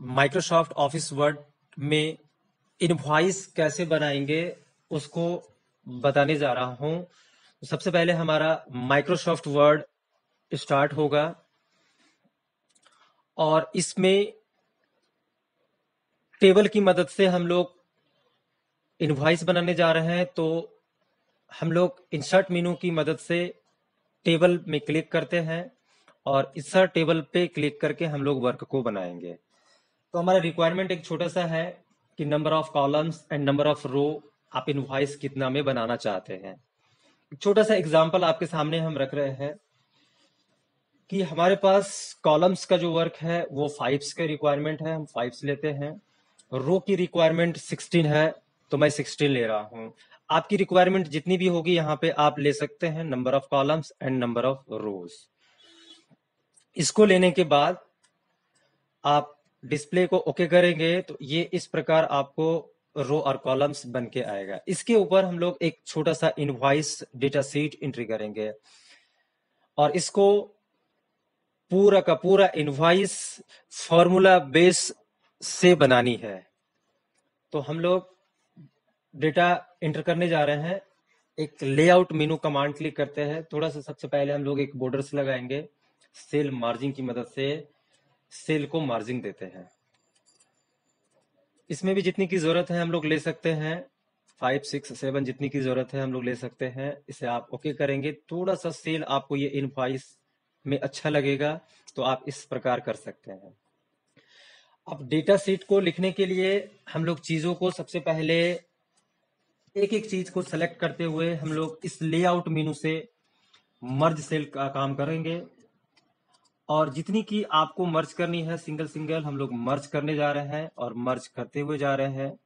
Microsoft office word में invoice कैसे बनाएँगे, उसको बताने जा रहा हूँ। सबसे पहले हमारा माइक्रोसॉफ्ट वर्ड स्टार्ट होगा। और इसमें टेबल की मदद से हम लोग इनवॉइस बनाने जा रहे हैं। तो हम लोग इंसर्ट मीनू की मदद से टेबल में क्लिक करते हैं। और इंसर्ट टेबल पे क्लिक करके हम लोग वर्क को बनाएँगे। तो हमारा रिक्वायरमेंट एक छोटा सा है कि number of columns and number of row आप इनवॉइस कितना में बनाना चाहते हैं। छोटा सा एग्ज़ाम्पल आपके सामने हम रख रहे हैं कि हमारे पास कॉलम्स का जो वर्क है, वो फाइव्स का रिक्वायरमेंट है, हम फाइव्स लेते हैं। रो की रिक्वायरमेंट सिक्सटीन है तो मैं सिक्सटीन ले रहा हूँ। आपकी रिक्वायरमेंट जितनी भी होगी, यहाँ पे आप ले सकते हैं number of columns and number of rows इसको लेने के बाद आप डिस्प्ले को ओके करेंगे तो ये इस प्रकार आपको रो और कॉलम्स बन के आएगा। इसके ऊपर हम लोग एक छोटा सा इनवाइस डेटा सीट एंट्री करेंगे। और इसको पूरा का पूरा इनवाइस फॉर्मूला बेस से बनानी है। तो हम लोग डेटा एंटर करने जा रहे हैं। एक लेआउट मेनू कमांड क्लिक करते हैं। थोड़ा सा सबसे पहले हम लोग एक बॉर्डर्स लगाएँगे। सेल मार्जिन की मदद से सेल को मार्जिन देते हैं। इसमें भी जितनी की ज़रूरत है हम लोग ले सकते हैं। फाइव, सिक्स, सेवन जितनी की ज़रूरत है हम लोग ले सकते हैं। इसे आप ओके करेंगे। थोड़ा सा सेल आपको ये इनवाइस में अच्छा लगेगा तो आप इस प्रकार कर सकते हैं। अब डेटा सीट को लिखने के लिए हम लोग चीज़ों को सबसे पहले एक एक चीज़ को सेलेक्ट करते हुए हम लोग इस लेआउट मेनू से मर्ज सेल का काम करेंगे। और जितनी की आपको मर्ज करनी है, सिंगल सिंगल हम लोग मर्ज करने जा रहे हैं और मर्ज करते हुए जा रहे हैं।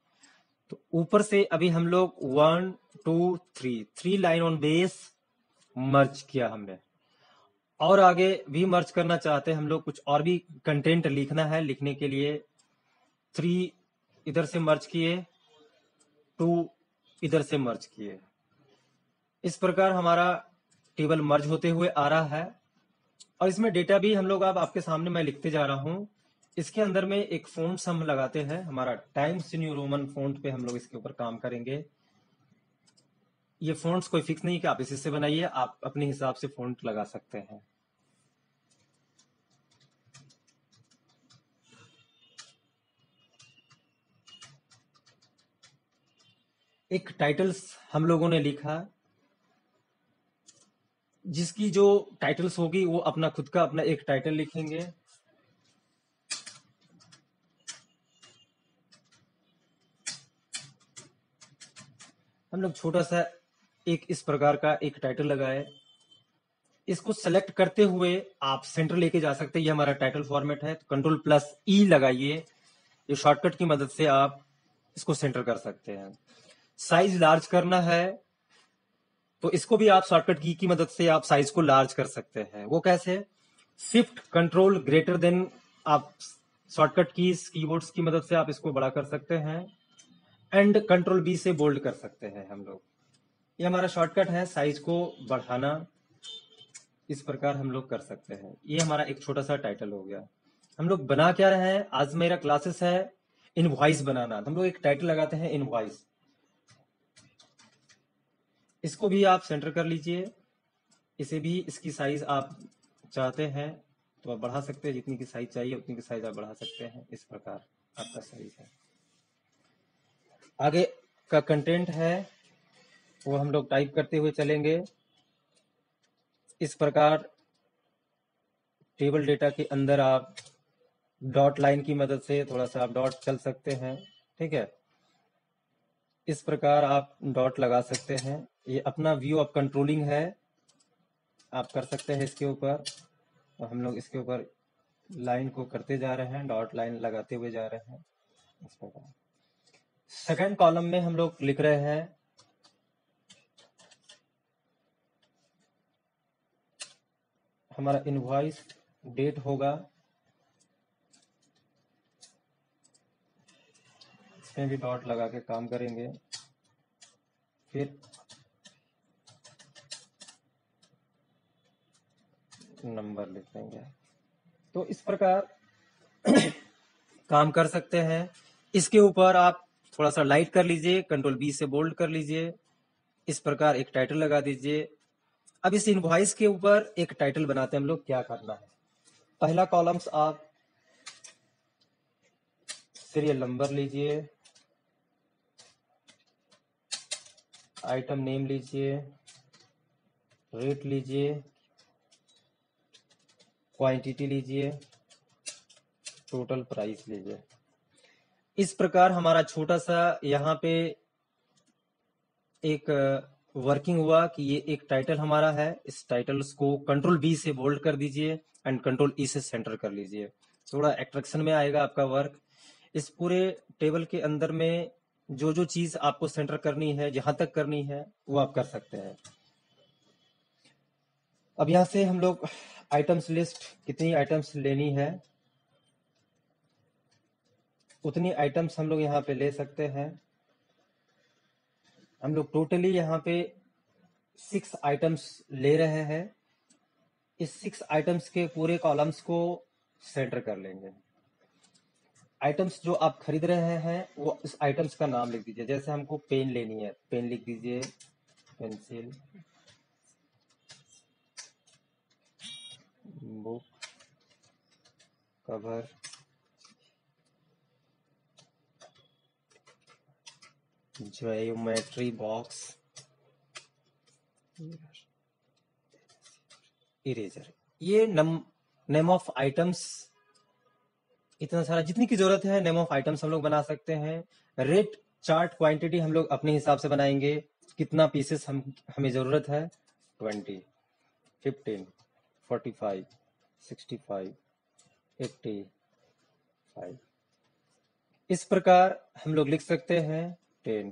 तो ऊपर से अभी हम लोग one, two, three three line on base merge किया हमने। और आगे भी मर्ज करना चाहते हैं हम लोग, कुछ और भी कंटेंट लिखना है लिखने के लिए। थ्री, इधर से मर्ज किए। टू, इधर से मर्ज किए। इस प्रकार हमारा टेबल मर्ज होते हुए आ रहा है। और इसमें डेटा भी हम लोग अब आपके सामने मैं लिखते जा रहा हूँ। इसके अंदर में एक फोन्ट हम लगाते हैं। हमारा टाइम्स न्यू रोमन फोन्ट पे हम लोग इसके ऊपर काम करेंगे। ये फोन्ट्स कोई फिक्स नहीं कि आप इसी से बनाइए, आप अपने हिसाब से फोन्ट लगा सकते हैं। एक टाइटल्स हम लोगों ने लिखा। जिसकी जो टाइटल्स होगी, वो अपना खुद का अपना एक टाइटल लिखेंगे। हम लोग छोटा सा एक इस प्रकार का एक टाइटल लगाए। इसको सेलेक्ट करते हुए आप सेंटर लेके जा सकते हैं। ये हमारा टाइटल फॉर्मेट है। तो कंट्रोल प्लस ई लगाइए। ये शॉर्टकट की मदद से आप इसको सेंटर कर सकते हैं। साइज़ लार्ज करना है। तो इसको भी आप शॉर्टकट की की मदद से आप साइज़ को लार्ज कर सकते हैं। वो कैसे? शिफ्ट कंट्रोल ग्रेटर देन आप शॉर्टकट की कीबोर्ड्स की मदद से आप इसको बड़ा कर सकते हैं। एंड कंट्रोल बी से बोल्ड कर सकते हैं हम लोग। ये हमारा शॉर्टकट है साइज़ को बढ़ाना। इस प्रकार हम लोग कर सकते हैं। ये हमारा एक छोटा सा टाइटल हो गया। हम लोग बना क्या रहे हैं? आज मेरा क्लासेस है इनवॉइस बनाना। हम लोग एक टाइटल लगाते हैं इनवॉइस इसको भी आप सेंटर कर लीजिए। इसे भी इसकी साइज़ आप चाहते हैं तो आप बढ़ा सकते हैं। जितनी की साइज़ चाहिए, उतनी की साइज़ आप बढ़ा सकते हैं। इस प्रकार आपका साइज़ है। आगे का कंटेंट है, वो हम लोग टाइप करते हुए चलेंगे। इस प्रकार टेबल डेटा के अंदर आप डॉट लाइन की मदद से थोड़ा सा आप डॉट चल सकते हैं। ठीक है? इस प्रकार आप डॉट लगा सकते हैं। ये अपना व्यू ऑफ़ कंट्रोलिंग है। आप कर सकते हैं इसके ऊपर। तो हम लोग इसके ऊपर लाइन को करते जा रहे हैं डॉट लाइन लगाते हुए जा रहे हैं। इस प्रकार। सेकंड कॉलम में हम लोग लिख रहे हैं, हमारा इनवॉइस डेट होगा। इसमें भी डॉट लगा के काम करेंगे। फिर नंबर लिख देंगे तो इस प्रकार काम कर सकते हैं। इसके ऊपर आप थोड़ा सा लाइट कर लीजिए कंट्रोल बी से बोल्ड कर लीजिए। इस प्रकार एक टाइटल लगा दीजिए। अब इस इनवॉइस के ऊपर एक टाइटल बनाते हैं हम लोग, क्या करना है? पहला कॉलम्स आप सीरियल नंबर लीजिए। आइटम नेम लीजिए रेट लीजिए क्वांटिटी लीजिए टोटल प्राइस लीजिए। इस प्रकार हमारा छोटा सा यहाँ पे एक वर्किंग हुआ कि ये एक टाइटल हमारा है। इस टाइटल को कंट्रोल बी से बोल्ड कर दीजिए एंड कंट्रोल ई से सेंटर कर लीजिए। थोड़ा एट्रैक्शन में आएगा आपका वर्क इस पूरे टेबल के अंदर में जो जो चीज़ आपको सेंटर करनी है, जहाँ तक करनी है, वो आप कर सकते हैं। अब यहाँ से हम लोग आइटम्स लिस्ट कितनी आइटम्स लेनी है, उतनी आइटम्स हम लोग यहाँ पे ले सकते हैं। हम लोग टोटली यहाँ पे सिक्स आइटम्स ले रहे हैं। इस सिक्स आइटम्स के पूरे कॉलम्स को सेंटर कर लेंगे। आइटम्स जो आप खरीद रहे हैं, वो इस आइटम्स का नाम लिख दीजिए। जैसे हमको पेन लेनी है, पेन लिख दीजिए, pencil, book, cover, geometry box, eraser. ये नम नेम ऑफ़ आइटम्स इतना सारा जितनी की ज़रूरत है नेम ऑफ़ आइटम्स हम लोग बना सकते हैं। रेट चार्ट क्वांटिटी हम लोग अपने हिसाब से बनाएँगे। कितना पीसेस हम, हमें ज़रूरत है? Twenty fifteen forty five sixty five eighty five इस प्रकार हम लोग लिख सकते हैं। Ten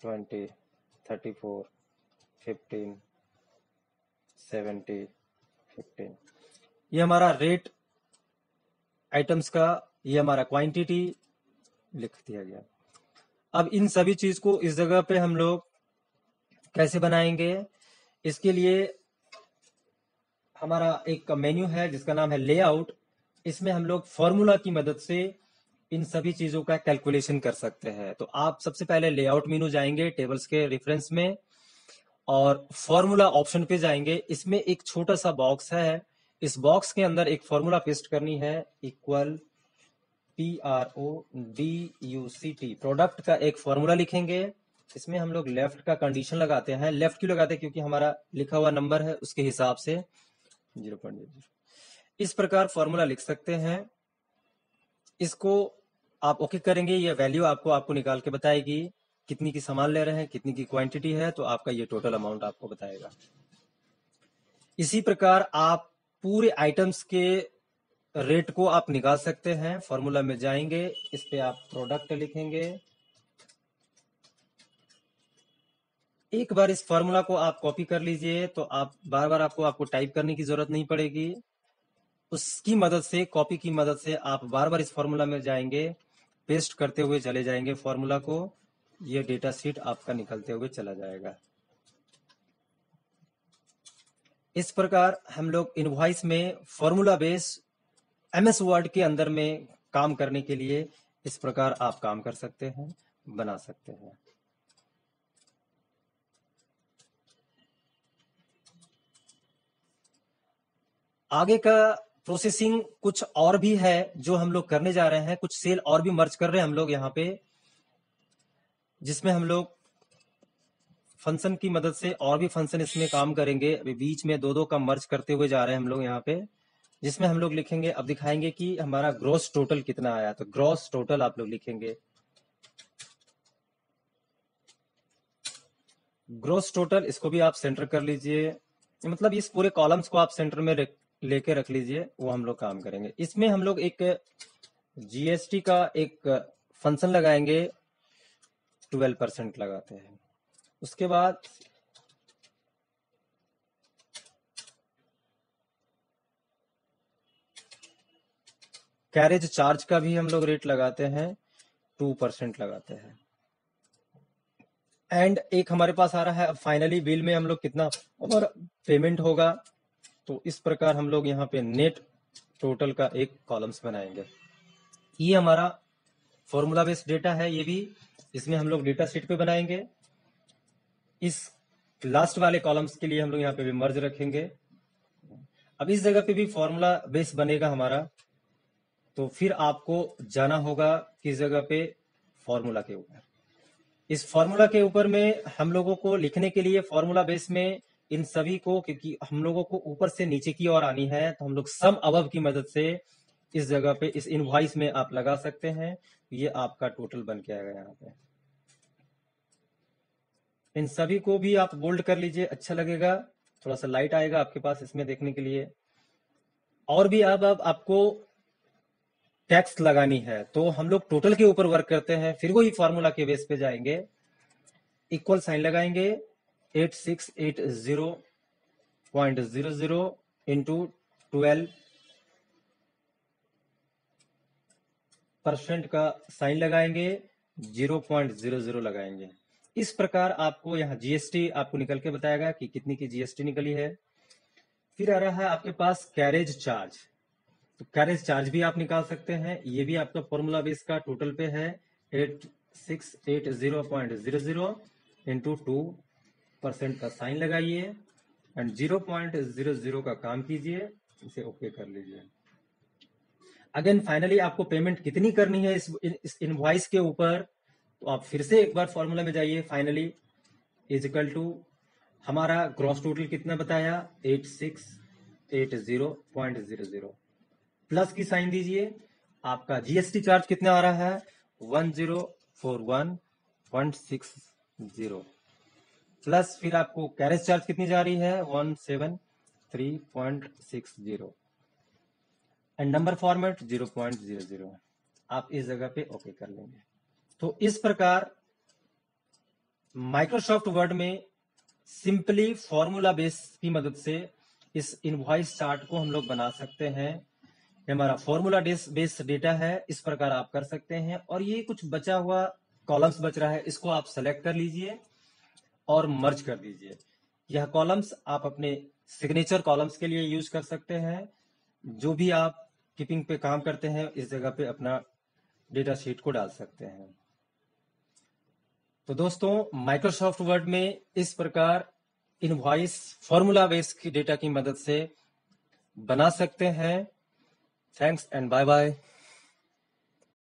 twenty thirty four fifteen seventy fifteen ये हमारा रेट आइटम्स का ये हमारा क्वांटिटी लिख दिया गया। अब इन सभी चीज़ को इस जगह पे हम लोग कैसे बनाएँगे? इसके लिए हमारा एक मेन्यू है, जिसका नाम है लेआउट इसमें हम लोग फॉर्मूला की मदद से इन सभी चीज़ों का कैलकुलेशन कर सकते हैं। तो आप सबसे पहले लेआउट मेनू जाएँगे टेबल्स के रेफरेंस में और फॉर्मूला ऑप्शन पे जाएँगे। इसमें एक छोटा सा बॉक्स है इस बॉक्स के अंदर एक फॉर्मूला पेस्ट करनी है equal P R O D U C T product का एक फॉर्मूला लिखेंगे। इसमें हम लोग लेफ़्ट का कंडीशन लगाते हैं। लेफ़्ट क्यों लगाते हैं? क्योंकि हमारा लिखा हुआ नंबर है उसके हिसाब से। ज़ीरो पॉइंट ज़ीरो इस प्रकार फॉर्मूला लिख सकते हैं। इसको आप ओके करेंगे, ये वैल्यू आपको आपको निकाल के बताएगी कितनी की सामान ले रहे हैं, कितनी की क्वांटिटी है तो आपका ये टोटल अमाउंट आपको बताएगा। इसी प्रकार आप पूरे आइटम्स के रेट को आप निकाल सकते हैं। फॉर्मूला में जाएँगे, इस पे आप प्रोडक्ट लिखेंगे। एक बार इस फॉर्मूला को आप कॉपी कर लीजिए तो आप बार बार आपको आपको टाइप करने की ज़रूरत नहीं पड़ेगी। उसकी मदद से कॉपी की मदद से आप बार बार इस फॉर्मूला में जाएँगे पेस्ट करते हुए चले जाएँगे फॉर्मूला को। ये डेटा सीट आपका निकलते हुए चला जाएगा। इस प्रकार हम लोग इनवॉइस में फॉर्मूला बेस एमएस वर्ड के अंदर में काम करने के लिए इस प्रकार आप काम कर सकते हैं, बना सकते हैं। आगे का प्रोसेसिंग कुछ और भी है जो हम लोग करने जा रहे हैं, कुछ सेल और भी मर्ज कर रहे हैं हम लोग यहाँ पे, जिसमें हम लोग फ़ंक्शन की मदद से और भी फ़ंक्शन इसमें काम करेंगे। अभी बीच में दो दो का मर्ज करते हुए जा रहे हैं हम लोग यहाँ पे, जिसमें हम लोग लिखेंगे, अब दिखाएँगे कि हमारा ग्रॉस टोटल कितना आया। तो ग्रॉस टोटल आप लोग लिखेंगे। ग्रोस टोटल इसको भी आप सेंटर कर लीजिए। मतलब इस पूरे कॉलम्स को आप सेंटर में लेके रख लीजिए, वो हम लोग काम करेंगे। इसमें हम लोग एक जीएसटी का एक फ़ंक्शन लगाएँगे ट्वेल्व परसेंट लगाते हैं। उसके बाद कैरेज चार्ज का भी हम लोग रेट लगाते हैं टू परसेंट लगाते हैं। एंड एक हमारे पास आ रहा है फाइनली बिल में हम लोग कितना और पेमेंट होगा तो इस प्रकार हम लोग यहाँ पे नेट टोटल का एक कॉलम्स बनाएँगे। ये हमारा फॉर्मूला बेस्ड डेटा है, ये भी इसमें हम लोग डेटा शीट पे बनाएँगे। इस लास्ट वाले कॉलम्स के लिए हम लोग यहाँ पे भी मर्ज रखेंगे। अब इस जगह पे भी फॉर्मूला बेस बनेगा हमारा। तो फिर आपको जाना होगा किस जगह पे फॉर्मूला के ऊपर। इस फॉर्मूला के ऊपर में हम लोगों को लिखने के लिए फॉर्मूला बेस में इन सभी को, क्योंकि हम लोगों को ऊपर से नीचे की ओर आनी है तो हम लोग सम अबव की मदद से इस जगह पे, इस इनवॉइस में आप लगा सकते हैं। ये आपका टोटल बन के आएगा यहाँ पे। इन सभी को भी आप बोल्ड कर लीजिए अच्छा लगेगा, थोड़ा सा लाइट आएगा आपके पास इसमें देखने के लिए। और भी अब अब आपको टैक्स लगानी है तो हम लोग टोटल के ऊपर वर्क करते हैं, फिर वही फॉर्मूला के बेस पे जाएँगे। इक्वल साइन लगाएँगे eight six eight zero point zero zero into twelve percent का साइन लगाएँगे ज़ीरो पॉइंट ज़ीरो ज़ीरो लगाएँगे। इस प्रकार आपको यहाँ जीएसटी आपको निकल के बताएगा कि कितनी की जीएसटी निकली है। फिर आ रहा है आपके पास कैरेज चार्ज तो कैरेज चार्ज भी आप निकाल सकते हैं। ये भी आपका फॉर्मूला बेस का टोटल पे है। Eight six eight zero point zero zero into two percent का साइन लगाइए and zero point zero zero का काम कीजिए। इसे ओके कर लीजिए। अगेन फाइनली आपको पेमेंट कितनी करनी है इस, इस इनवॉइस के ऊपर? तो आप फिर से एक बार फॉर्मूला में जाइए फाइनली इज़ इक्वल टू हमारा ग्रॉस टोटल कितना बताया? Eight six eight zero point zero zero plus की साइन दीजिए, आपका जीएसटी चार्ज कितना आ रहा है? One zero four one point six zero plus फिर आपको कैरेज चार्ज कितनी जा रही है? One seven three point six zero and number format zero point zero zero आप इस जगह पे ओके कर लेंगे। तो इस प्रकार माइक्रोसॉफ्ट वर्ड में सिंपली फॉर्मूला बेस की मदद से इस इनवॉइस चार्ट को हम लोग बना सकते हैं। हमारा फॉर्मूला बेस डेटा है, इस प्रकार आप कर सकते हैं। और ये कुछ बचा हुआ कॉलम्स बच रहा है, इसको आप सेलेक्ट कर लीजिए और मर्ज कर दीजिए। यह कॉलम्स आप अपने सिग्नेचर कॉलम्स के लिए यूज़ कर सकते हैं। जो भी आप कीपिंग पे काम करते हैं, इस जगह पे अपना डेटा शीट को डाल सकते हैं। तो दोस्तों माइक्रोसॉफ्ट वर्ड में इस प्रकार इनवॉइस फॉर्मूला बेस की डेटा की मदद से बना सकते हैं। Thanks and bye bye